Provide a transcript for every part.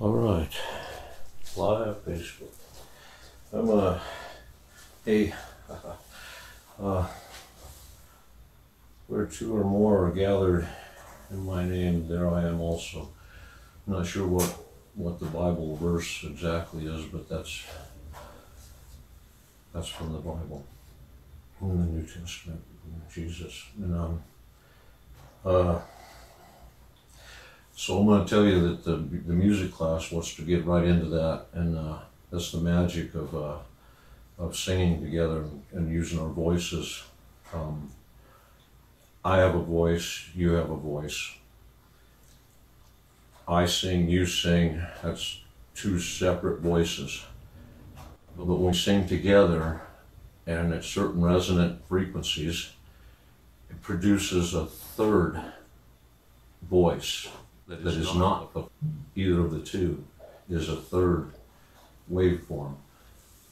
All right, live Facebook. I'm uh, hey, uh, where two or more are gathered in my name, there I am also. I'm not sure what what the Bible verse exactly is, but that's that's from the Bible, in the New Testament, Jesus, and um, uh. So I'm going to tell you that the, the music class wants to get right into that, and uh, that's the magic of uh, of singing together and, using our voices. Um, I have a voice, you have a voice. I sing, you sing. That's two separate voices. But when we sing together, and at certain resonant frequencies, it produces a third voice that is, that is not, not either of the two, is a third waveform.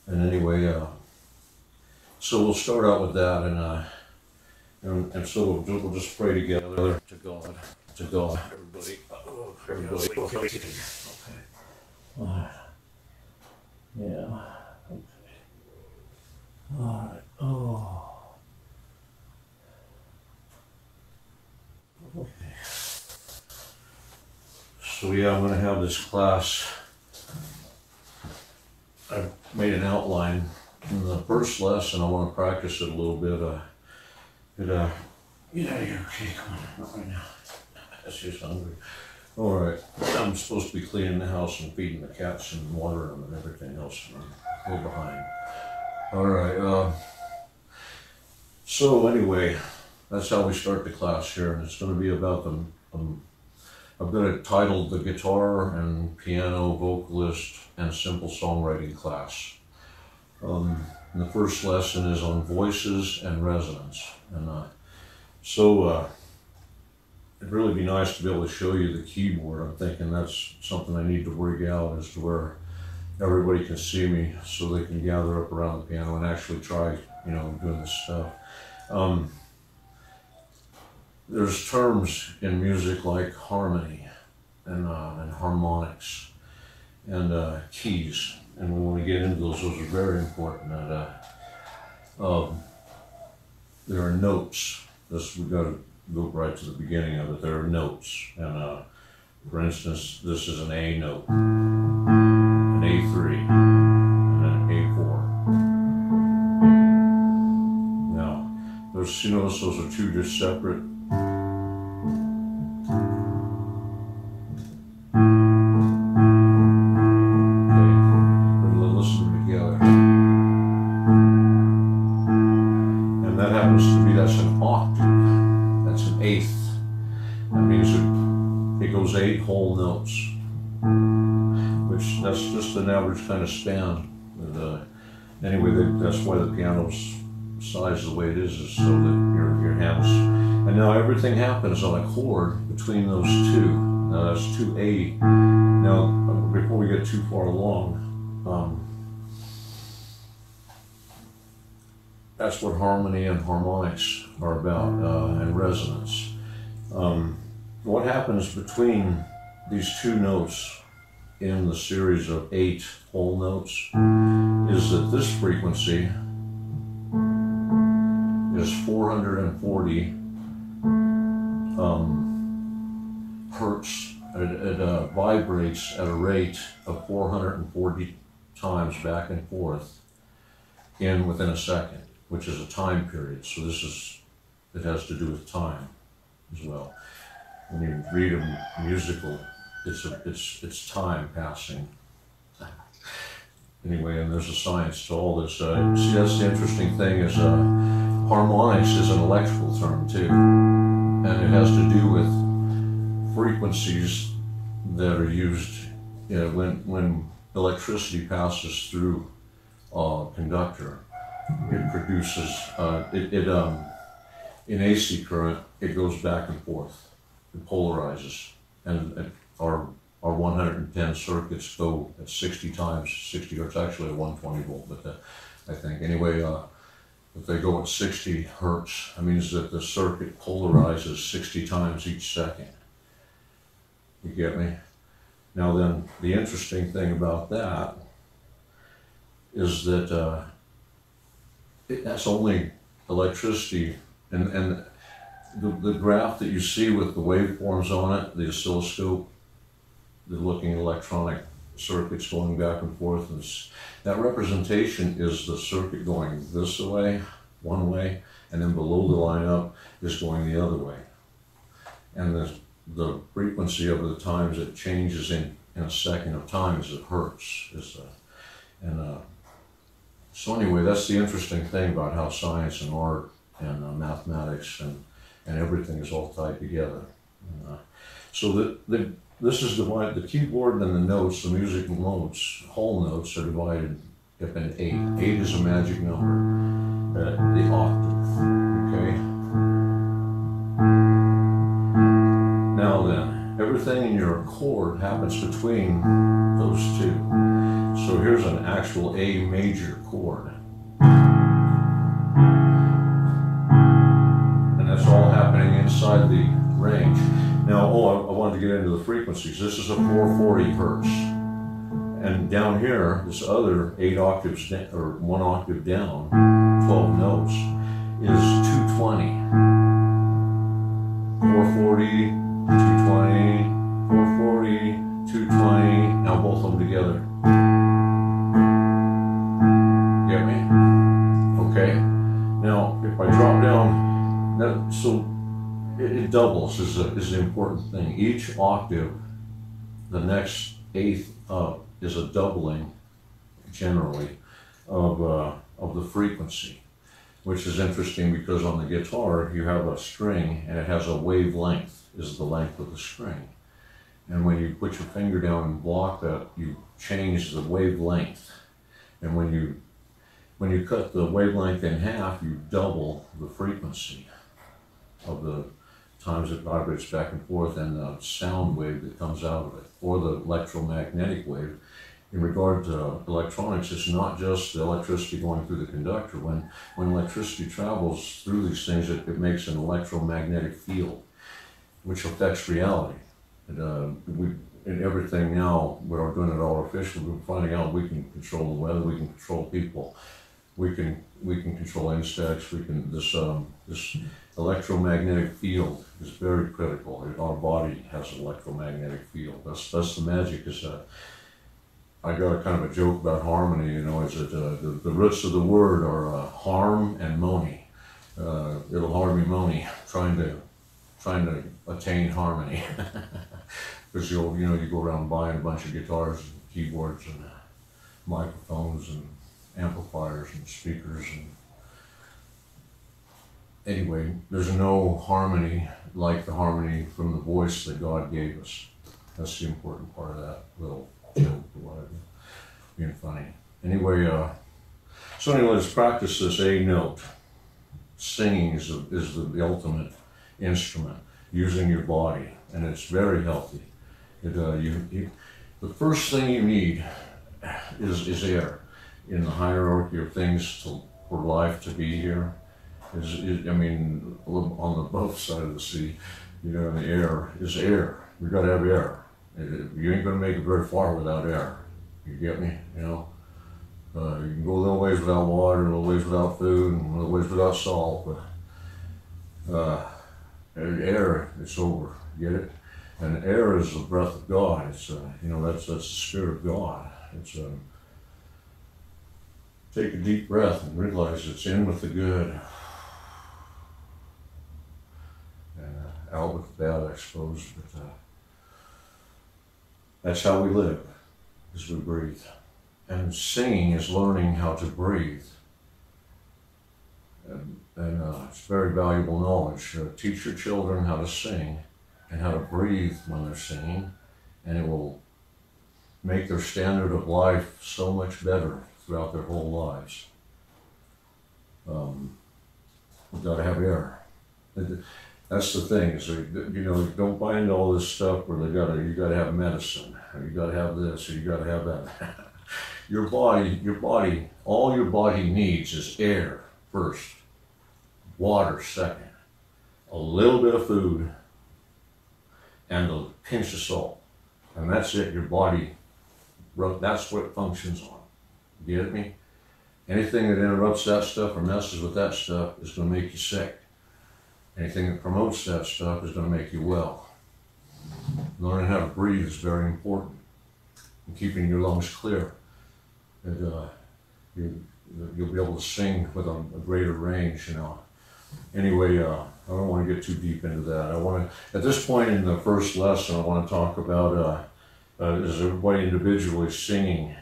And anyway, uh, so we'll start out with that, and uh, and, and so we'll, we'll just pray together to God, to God, everybody, everybody. Okay. okay. Yeah. Okay. All right. Oh. So yeah, I'm going to have this class. I've made an outline. In the first lesson, I want to practice it a little bit. Uh, it, uh, get out of here. Okay, come on. Not right now. That's just hungry. All right. I'm supposed to be cleaning the house and feeding the cats and watering them and everything else. And I'm a little behind. All right. Uh, so anyway, that's how we start the class here, and it's going to be about the um, I've got it titled The Guitar and Piano Vocalist and Simple Songwriting Class. Um, the first lesson is on voices and resonance. And uh, so uh, it'd really be nice to be able to show you the keyboard. I'm thinking that's something I need to rig out as to where everybody can see me so they can gather up around the piano and actually try, you know, doing this stuff. Um, there's terms in music like harmony and, uh, and harmonics and uh, keys. And we get into those, those are very important. And, uh, um, there are notes. This we've got to go right to the beginning of it. There are notes, and uh, for instance, this is an A note, an A three, and an A four. Now, those you notice those are two just separate kind of span. And, uh, anyway, they, that's why the piano's size the way it is, is so that your, your hands. And now everything happens on a chord between those two. Now that's 2A. Now, before we get too far along, um, that's what harmony and harmonics are about, uh, and resonance. Um, what happens between these two notes in the series of eight whole notes is that this frequency is 440 um, hertz. It, it uh, vibrates at a rate of 440 times back and forth in within a second, which is a time period. So this is, it has to do with time as well. When you read a musical it's a, it's it's time passing. Anyway, and there's a science to all this. Uh, see, that's the interesting thing is uh, harmonics is an electrical term too, and it has to do with frequencies that are used you know, when when electricity passes through a conductor. It produces uh, it, it um, in AC current it goes back and forth, it polarizes, and it our, our 110 circuits go at 60 times 60 hertz, actually a 120 volt, but the, I think anyway, uh, if they go at 60 hertz, that means that the circuit polarizes 60 times each second. You get me? Now then, the interesting thing about that is that uh, it, that's only electricity, and, and the, the graph that you see with the waveforms on it, the oscilloscope, the looking electronic circuits going back and forth, and that representation is the circuit going this way, one way, and then below the lineup is going the other way. And the, the frequency of the times it changes in, in a second of time is it hertz. Is a, and uh, so anyway, that's the interesting thing about how science and art and uh, mathematics and, and everything is all tied together. And, uh, so the, the, this is divided, the keyboard and the notes, the musical notes, whole notes are divided up in eight. Eight is a magic number, uh, the octave, okay? Now then, everything in your chord happens between those two. So here's an actual A major chord. And that's all happening inside the range. Now, oh, I, I wanted to get into the frequencies. This is a 440 mm. hertz. And down here, this other eight octaves, or one octave down, 12 notes, is 220. 440, 220, 440, 220, now both of them together. Get me? Okay. Now, if I drop down, that, so it, it doubles is, a, is the important thing. Each octave, the next eighth up, is a doubling, generally, of, uh, of the frequency, which is interesting because on the guitar you have a string and it has a wavelength, is the length of the string. And when you put your finger down and block that, you change the wavelength. And when you when you cut the wavelength in half, you double the frequency of the times it vibrates back and forth and the sound wave that comes out of it, or the electromagnetic wave. In regard to electronics, it's not just the electricity going through the conductor. When, when electricity travels through these things, it, it makes an electromagnetic field, which affects reality. And, uh, we, in everything now, we're doing it all artificially. We're finding out we can control the weather, we can control people, we can we can control insects. We can this um, this electromagnetic field is very critical. Our body has an electromagnetic field. That's that's the magic. Is uh, I got a kind of a joke about harmony. You know, is that uh, the, the roots of the word are uh, harm and money. Uh, it'll harm you money trying to trying to attain harmony. Because you'll you know you go around buying a bunch of guitars and keyboards and microphones and amplifiers and speakers and anyway, there's no harmony like the harmony from the voice that God gave us. That's the important part of that little joke or being funny. Anyway, uh, so anyway, let's practice this A note. Singing is, the, is the, the ultimate instrument, using your body, and it's very healthy. It, uh, you, you, the first thing you need is, is air in the hierarchy of things to, for life to be here is, is, I mean, on the both side of the sea, you know, in the air is air. We got to have air. You ain't gonna make it very far without air. You get me? You know, uh, you can go a little ways without water, a little ways without food, a little ways without salt, but uh, air, it's over. Get it? And air is the breath of God. It's uh, you know that's that's the spirit of God. It's um, take a deep breath and realize it's in with the good. And out with the bad, I suppose. But uh, that's how we live, as we breathe. And singing is learning how to breathe. And, and uh, it's very valuable knowledge. Uh, teach your children how to sing and how to breathe when they're singing, and it will make their standard of life so much better throughout their whole lives. Um, we've got to have air. That's the thing. Is you know, don't buy into all this stuff where they gotta you gotta have medicine, or you gotta have this, or you gotta have that. your body, your body, all your body needs is air first, water second, a little bit of food, and a pinch of salt. And that's it, your body, that's what functions on. Get me? Anything that interrupts that stuff or messes with that stuff is gonna make you sick. Anything that promotes that stuff is gonna make you well. Learning how to breathe is very important. And keeping your lungs clear. And, uh, you, you'll be able to sing with a, a greater range, you know. Anyway, uh, I don't want to get too deep into that. I want to, at this point in the first lesson, I want to talk about uh, uh, is everybody individually singing.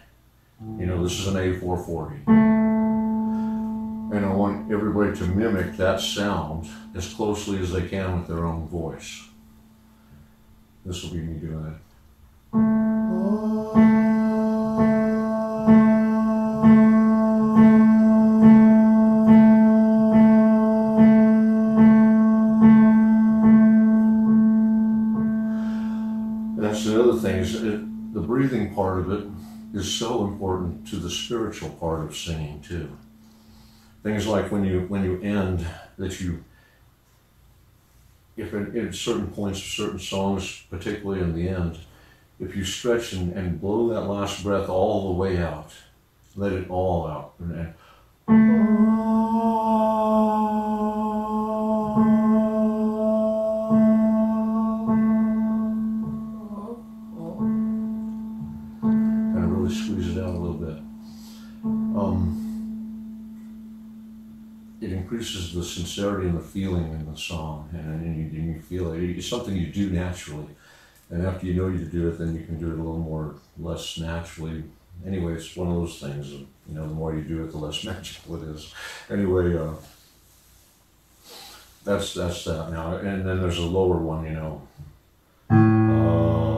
You know, this is an A440. And I want everybody to mimic that sound as closely as they can with their own voice. This will be me doing it. That's the other thing is it, the breathing part of it is so important to the spiritual part of singing too. Things like when you when you end that you if at, at certain points of certain songs, particularly in the end, if you stretch and, and blow that last breath all the way out, let it all out, and, and sincerity and the feeling in the song, and, and, you, you feel it. It's something you do naturally, and after you know you do it, then you can do it a little more less naturally. Anyway, it's one of those things. You know, the more you do it, the less magical it is. Anyway, uh, that's that's that now. And then there's a lower one. You know. Okay,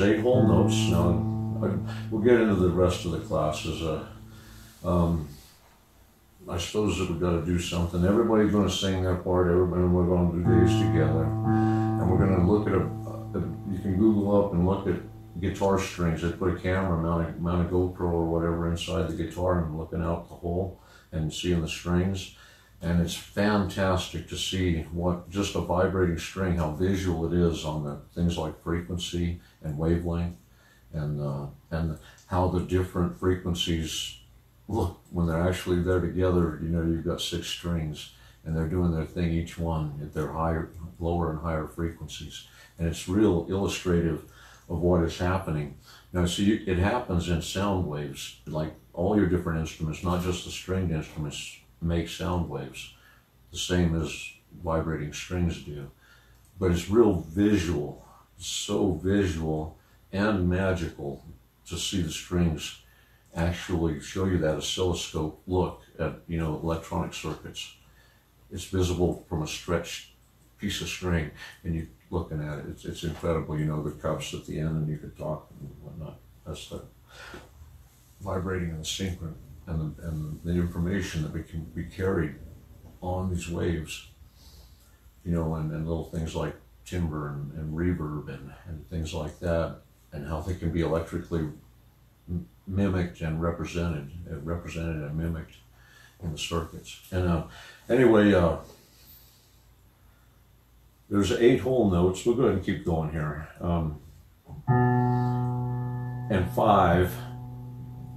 there's eight whole notes. Now we'll get into the rest of the classes. Uh, um, I suppose that we've got to do something. Everybody's going to sing their part. Everybody, we're going to do these together, and we're going to look at a, a. You can Google up and look at guitar strings. They put a camera, mount a, mount a GoPro or whatever inside the guitar and looking out the hole and seeing the strings and it's fantastic to see what just a vibrating string how visual it is on the things like frequency and wavelength and uh, and how the different frequencies look when they're actually there together. You know you've got six strings and they're doing their thing each one at their higher lower and higher frequencies. And it's real illustrative of what is happening. Now see it happens in sound waves like all your different instruments not just the stringed instruments make sound waves, the same as vibrating strings do. But it's real visual, so visual and magical to see the strings actually show you that oscilloscope look at you know electronic circuits. It's visible from a stretched piece of string, and you're looking at it. It's, it's incredible. You know the cups at the end, and you could talk and whatnot. That's the vibrating and the synchron and the, and the information that we can be carried on these waves, you know, and, and little things like timbre and, and reverb and, and things like that, and how they can be electrically mimicked and represented, uh, represented and mimicked in the circuits. And uh, anyway, uh, there's eight whole notes. We'll go ahead and keep going here. Um, and five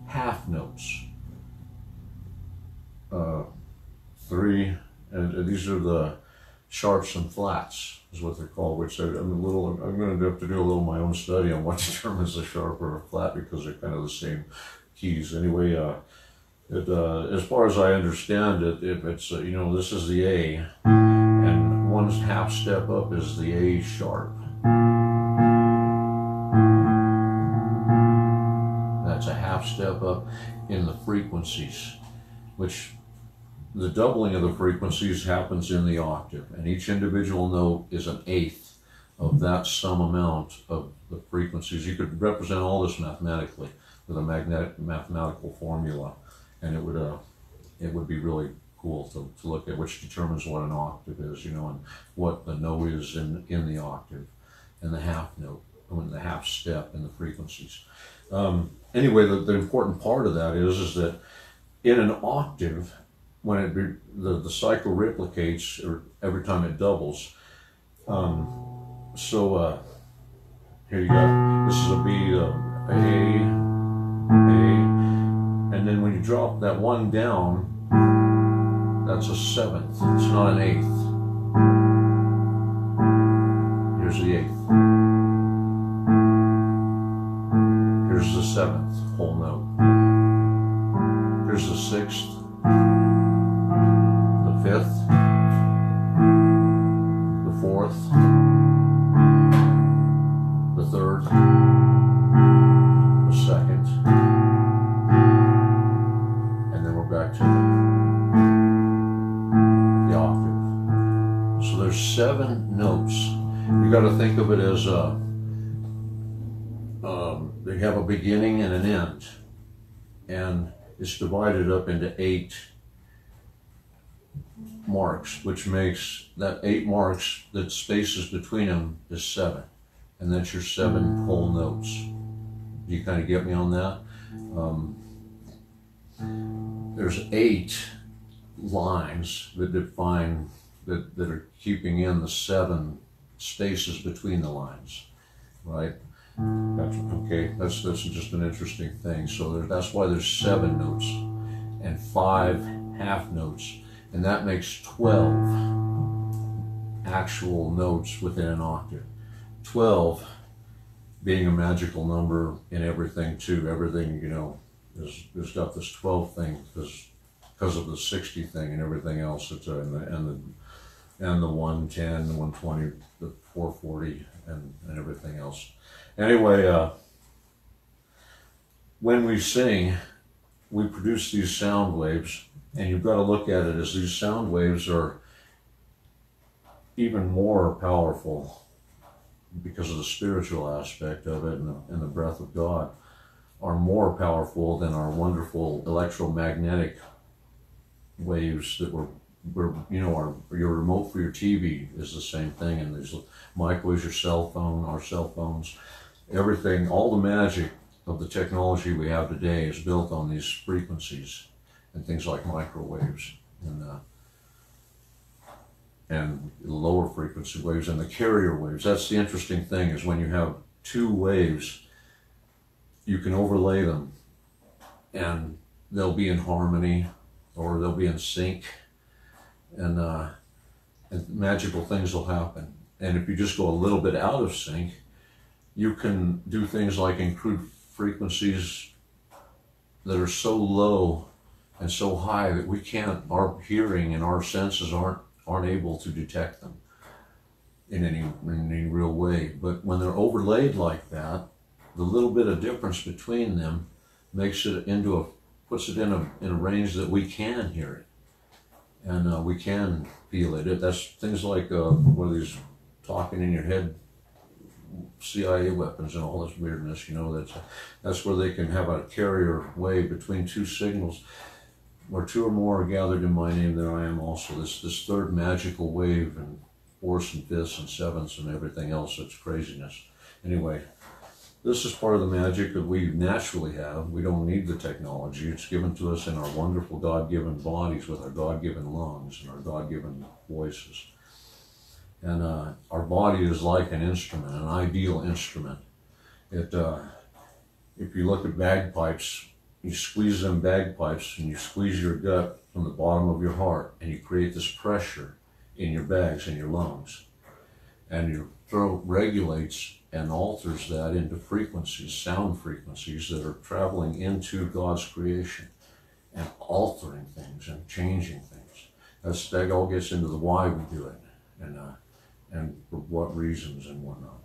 half notes uh, three, and, and these are the sharps and flats, is what they're called. Which I, I'm a little, I'm going to have to do a little my own study on what determines a sharp or a flat because they're kind of the same keys. Anyway, uh, it, uh, as far as I understand it, if it's uh, you know this is the A, and one half step up is the A sharp. That's a half step up in the frequencies, which the doubling of the frequencies happens in the octave, and each individual note is an eighth of that some amount of the frequencies. You could represent all this mathematically with a magnetic mathematical formula, and it would uh, it would be really cool to, to look at, which determines what an octave is, you know, and what the note is in in the octave, and the half note, and the half step in the frequencies. Um, anyway, the, the important part of that is is that in an octave, when it the the cycle replicates or every time it doubles. Um, so uh, here you go. This is a B, uh, A, A, and then when you drop that one down, that's a seventh. It's not an eighth. Here's the eighth. Here's the seventh whole note. Here's the sixth, fifth, the fourth, the third, the second, and then we're back to the octave. So there's seven notes. You got to think of it as a, um, they have a beginning and an end, and it's divided up into eight marks, which makes that eight marks that spaces between them is seven, and that's your seven whole notes. Do you kind of get me on that? Um, there's eight lines that define that, that are keeping in the seven spaces between the lines, right? That's, okay, that's that's just an interesting thing. So there, that's why there's seven notes and five half notes, and that makes twelve actual notes within an octave. Twelve being a magical number in everything too. Everything you know is has got this twelve thing because because of the sixty thing and everything else. It's uh, and the and the and the one ten, the one twenty, the four forty, and and everything else. Anyway, uh, when we sing, we produce these sound waves, and you've got to look at it as these sound waves are even more powerful because of the spiritual aspect of it and the, and the breath of God are more powerful than our wonderful electromagnetic waves that were, were you know, our, your remote for your TV is the same thing, and there's microwaves, your cell phone, our cell phones, everything, all the magic of the technology we have today is built on these frequencies and things like microwaves and uh, and lower frequency waves and the carrier waves. That's the interesting thing is when you have two waves, you can overlay them and they'll be in harmony or they'll be in sync and, uh, and magical things will happen. And if you just go a little bit out of sync, you can do things like include frequencies that are so low and so high that we can't, our hearing and our senses aren't aren't able to detect them in any in any real way. But when they're overlaid like that, the little bit of difference between them makes it into a puts it in a in a range that we can hear it, and uh, we can feel it. That's things like uh, what are these talking in your head CIA weapons and all this weirdness. You know that's that's where they can have a carrier wave between two signals where two or more are gathered in my name, there I am also. This this third magical wave and fourths and fifths and sevenths and everything else. It's craziness. Anyway, this is part of the magic that we naturally have. We don't need the technology. It's given to us in our wonderful God-given bodies with our God-given lungs and our God-given voices. And uh, our body is like an instrument, an ideal instrument. It, uh, if you look at bagpipes, you squeeze them bagpipes and you squeeze your gut from the bottom of your heart and you create this pressure in your bags and your lungs. And your throat regulates and alters that into frequencies, sound frequencies that are traveling into God's creation and altering things and changing things. That's, that all gets into the why we do it and, uh, and for what reasons and whatnot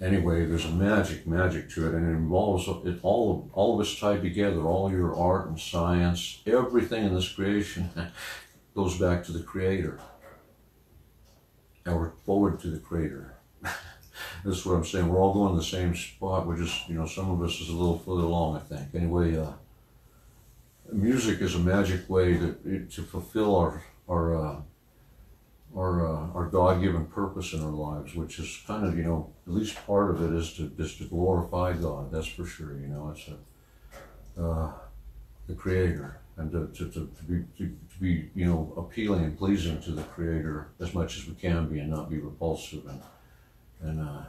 anyway, there's a magic, magic to it, and it involves it all of all of us tied together. All your art and science, everything in this creation goes back to the Creator, And we're forward to the Creator. That's what I'm saying. We're all going to the same spot. We're just, you know, some of us is a little further along, I think. Anyway, uh, music is a magic way to to fulfill our our uh, our uh, our God given purpose in our lives, which is kind of, you know, at least part of it is to is to glorify God. That's for sure. You know, it's a uh, the Creator and to, to, to, to be to, to be you know appealing and pleasing to the Creator as much as we can be and not be repulsive and and uh,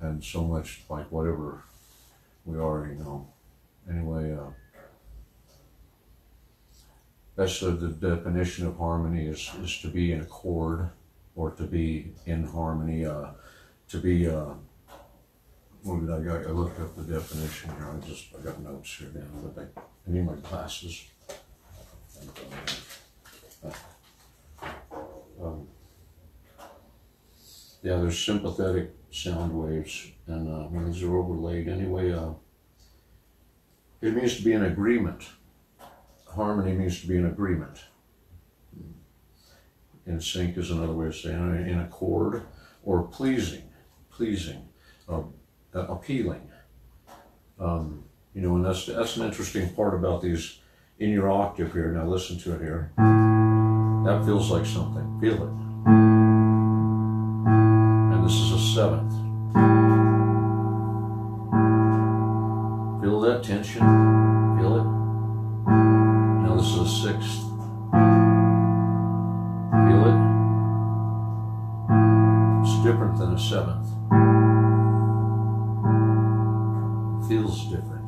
and so much like whatever we are, you know. Anyway, uh, that's the, the definition of harmony is, is to be in accord or to be in harmony, uh, to be, uh, what did I got? I looked up the definition here. I just, I got notes here down, but I, I need my glasses. Um, yeah, there's sympathetic sound waves, and uh, when these are overlaid, anyway, uh, it means to be in agreement. Harmony means to be in agreement. In sync is another way of saying it, in accord or pleasing, pleasing, uh, appealing. Um, you know, and that's that's an interesting part about these in your octave here. Now listen to it here. That feels like something. Feel it. And this is a seventh. Feel that tension. Sixth. Feel it. It's different than a seventh. Feels different.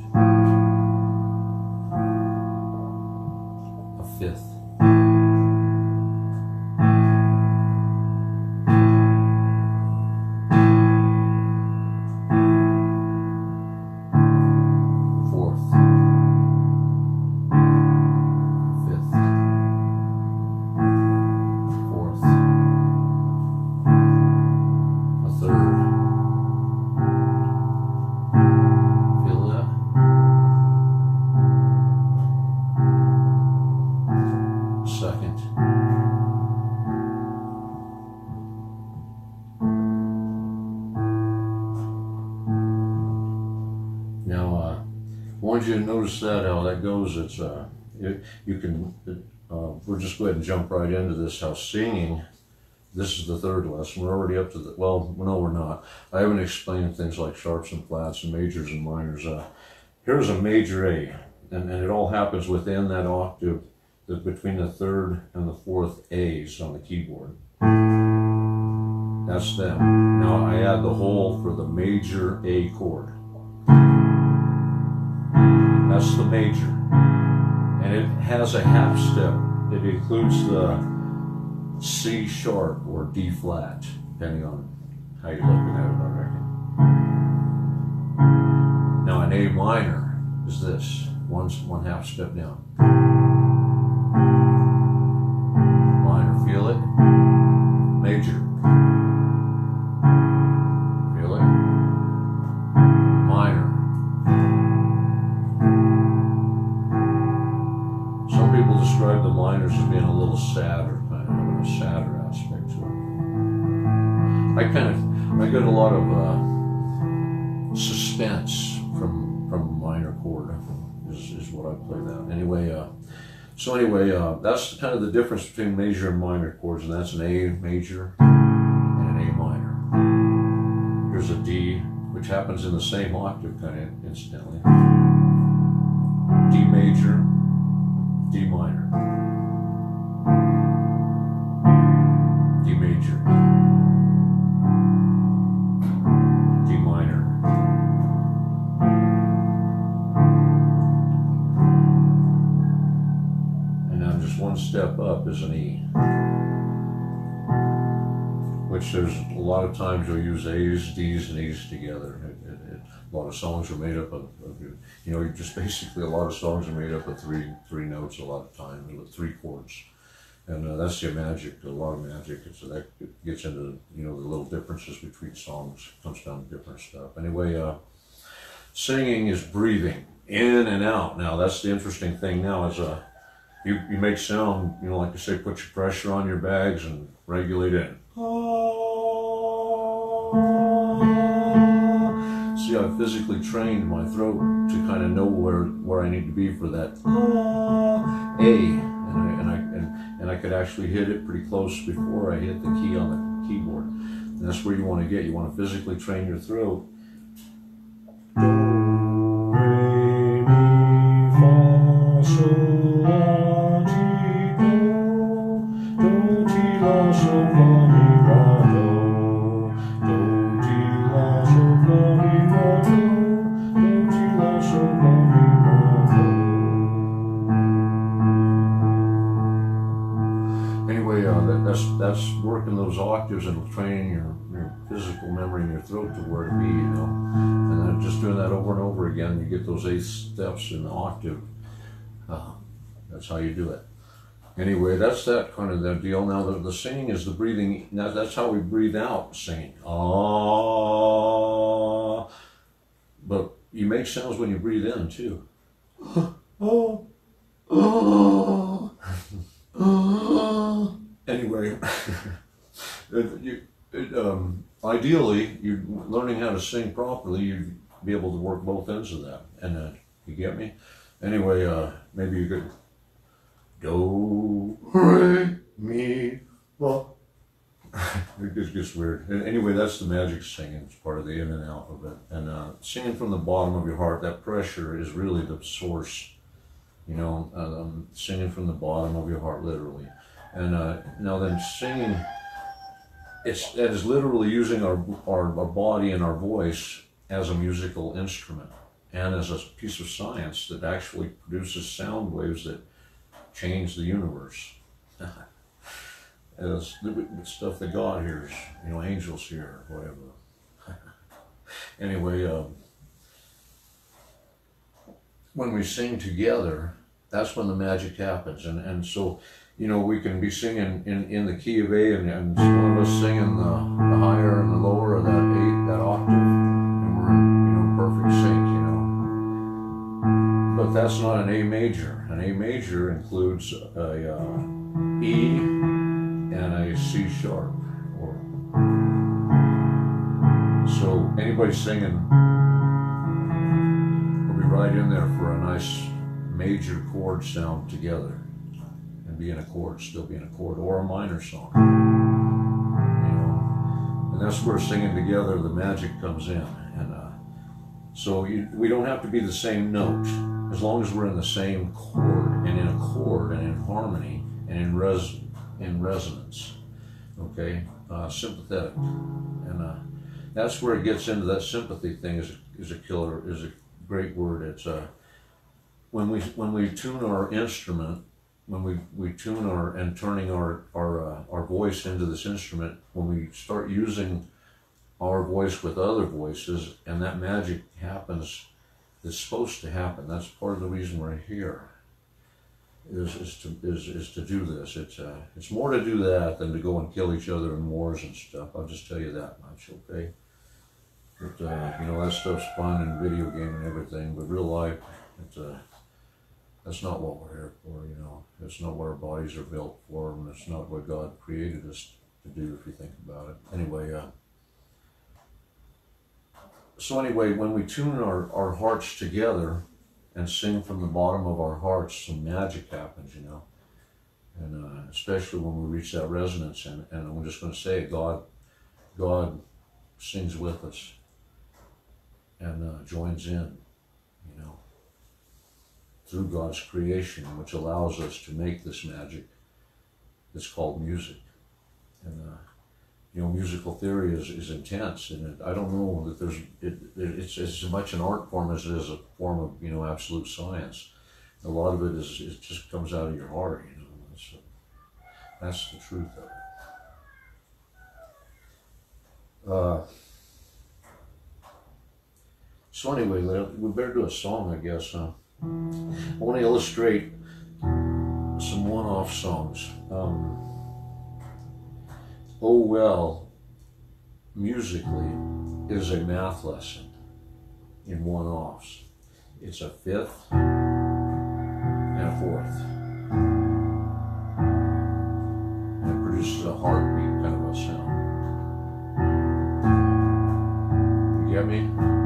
Goes. It's uh, you, you can. Uh, we'll just go ahead and jump right into this. How singing. This is the third lesson. We're already up to the. Well, no, we're not. I haven't explained things like sharps and flats and majors and minors. Uh, here's a major A, and, and it all happens within that octave, the, between the third and the fourth A's on the keyboard. That's them. Now I add the whole for the major A chord. That's the major. And it has a half step. It includes the C sharp or D flat, depending on how you're looking at it, I reckon. Now an A minor is this. One's one half step down. What I play that. Anyway, uh, so anyway, uh, that's kind of the difference between major and minor chords, and that's an A major and an A minor. Here's a D, which happens in the same octave, kind of incidentally. D major, D minor, up is an E, which there's a lot of times you'll use A's, D's, and E's together. It, it, it, a lot of songs are made up of, of you know, just basically a lot of songs are made up of three three notes a lot of times three chords, and uh, that's the magic. A lot of magic. And so that gets into you know the little differences between songs. Comes down to different stuff. Anyway, uh, singing is breathing in and out. Now that's the interesting thing. Now is uh, you you make sound. You know, like I say, put your pressure on your bags and regulate in. See, I physically trained my throat to kind of know where, where I need to be for that A, and I, and I and, and I could actually hit it pretty close before I hit the key on the keyboard. And that's where you want to get. You want to physically train your throat. Working those octaves and training your, your physical memory in your throat to where to be, you know. And then just doing that over and over again, you get those eight steps in the octave. Uh, that's how you do it. Anyway, that's that kind of the deal. Now the, the singing is the breathing. Now that's how we breathe out singing. Ah, but you make sounds when you breathe in too. oh, oh, oh. Anyway, it- you, it, um, ideally, you're learning how to sing properly, you'd be able to work both ends of that. And uh, you get me? Anyway, uh, maybe you could do re mi fa. It just gets weird. And anyway, that's the magic singing. It's part of the Indian alphabet. And uh, singing from the bottom of your heart, that pressure is really the source. You know, um, singing from the bottom of your heart, literally. And uh, now then, singing. It's that is literally using our, our our body and our voice as a musical instrument and as a piece of science that actually produces sound waves that change the universe. As stuff that God hears, you know, angels hear, whatever. anyway, um, when we sing together, that's when the magic happens. And, and so, you know, we can be singing in, in the key of A, and, and one of us singing the, the higher and the lower of that eight, that octave, and we're in, you know, perfect sync, you know. But that's not an A major. An A major includes a uh, E and a C sharp. Or so anybody singing will be right in there for a nice major chord sound together be in a chord, still be in a chord, or a minor song. You know, and that's where singing together the magic comes in. And uh, so you, we don't have to be the same note as long as we're in the same chord and in a chord and in harmony and in res in resonance. Okay, uh, sympathetic, and uh, that's where it gets into that sympathy thing. Is a, is a killer is a great word. It's uh, when we when we tune our instrument, when we, we tune our and turning our our uh, our voice into this instrument, when we start using our voice with other voices, and that magic happens. It's supposed to happen. That's part of the reason we're here. Is, is to is, is to do this. It's uh, it's more to do that than to go and kill each other in wars and stuff. I'll just tell you that much, okay? But uh, you know that stuff's fun and video game and everything, but real life, it's uh, that's not what we're here for. You know, it's not what our bodies are built for, and it's not what God created us to do. If you think about it, anyway. Uh, so anyway, when we tune our, our hearts together and sing from the bottom of our hearts, some magic happens, you know. And uh, especially when we reach that resonance, and, and I'm just going to say, God, God sings with us and uh, joins in, through God's creation, which allows us to make this magic. It's called music, and uh, you know, musical theory is, is intense, and it, I don't know that there's it, it, it's as much an art form as it is a form of you know absolute science. A lot of it is it just comes out of your heart, you know. That's, that's the truth of it. Uh, so anyway, we better do a song, I guess. Huh? I want to illustrate some one-off songs. Um, Oh well, musically, is a math lesson in one offs. It's a fifth and a fourth. And it produces a heartbeat kind of a sound. You get me?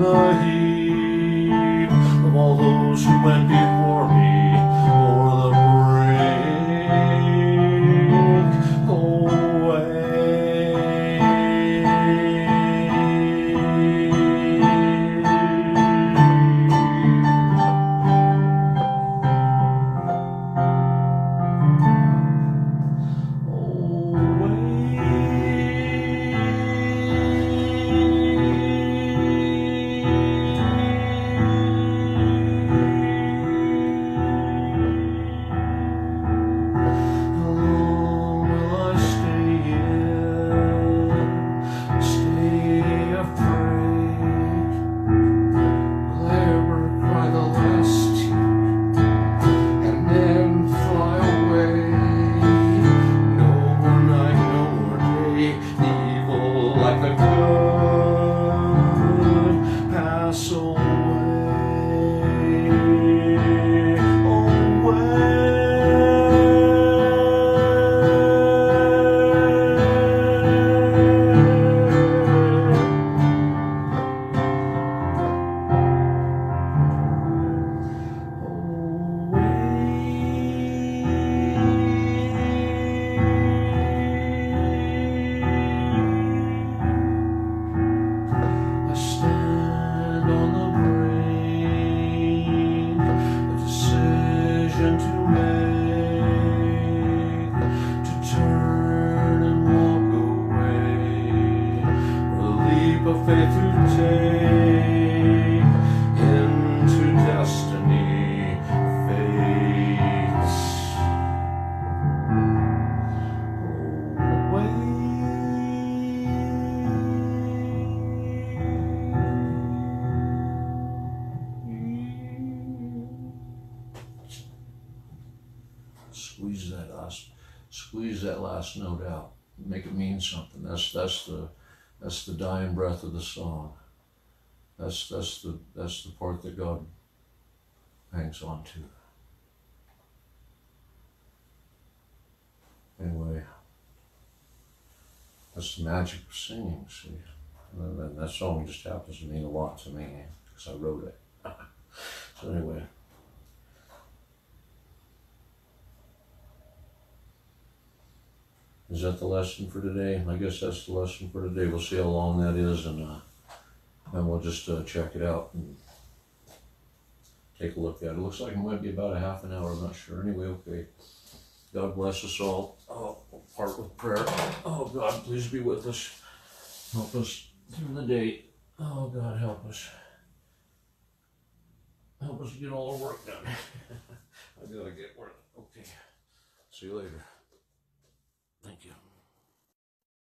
Crash Squeeze that last, squeeze that last note out. Make it mean something. That's that's the that's the dying breath of the song. That's that's the that's the part that God hangs on to. Anyway, that's the magic of singing. See, and that, that song just happens to mean a lot to me because I wrote it. so anyway. Is that the lesson for today? I guess that's the lesson for today. We'll see how long that is, and uh, and we'll just uh, check it out and take a look at it. Looks like it might be about a half an hour. I'm not sure. Anyway, okay. God bless us all. Oh, we'll part with prayer. Oh God, please be with us. Help us through the day. Oh God, help us. Help us get all the work done. I gotta get work. Okay. See you later. Thank you.